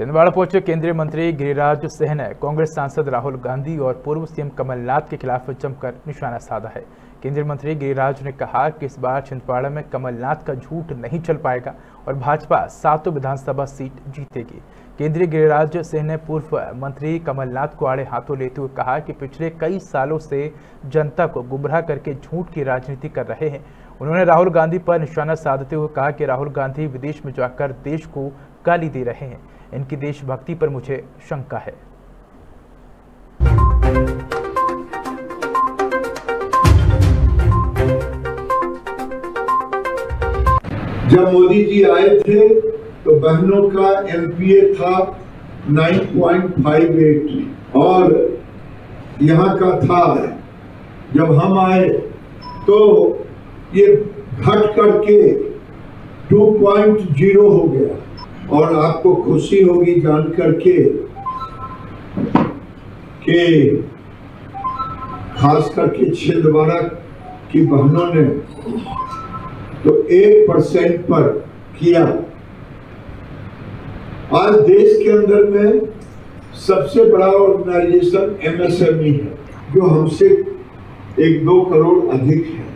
छिंदवाड़ा पहुँचे केंद्रीय मंत्री गिरिराज सिंह ने कांग्रेस सांसद राहुल गांधी और पूर्व सीएम कमलनाथ के खिलाफ जमकर निशाना साधा है। केंद्रीय मंत्री गिरिराज ने कहा कि इस बार छिंदवाड़ा में कमलनाथ का झूठ नहीं चल पाएगा और भाजपा सातों विधानसभा सीट जीतेगी। केंद्रीय गिरिराज सिंह ने पूर्व मंत्री कमलनाथ को आड़े हाथों लेते हुए कहा कि पिछले कई सालों से जनता को गुमराह करके झूठ की राजनीति कर रहे हैं। उन्होंने राहुल गांधी पर निशाना साधते हुए कहा कि राहुल गांधी विदेश में जाकर देश को गाली दे रहे हैं। इनकी देशभक्ति पर मुझे शंका है। जब मोदी जी आए थे तो बहनों का एमपीए था 9.58 और यहाँ का था, जब हम आए तो ये घट करके 2.0 हो गया। और आपको खुशी होगी जान करके कि खास करके छिंदवाड़ा की बहनों ने तो एक परसेंट पर किया। आज देश के अंदर में सबसे बड़ा ऑर्गेनाइजेशन एमएसएमई है, जो हमसे एक दो करोड़ अधिक है।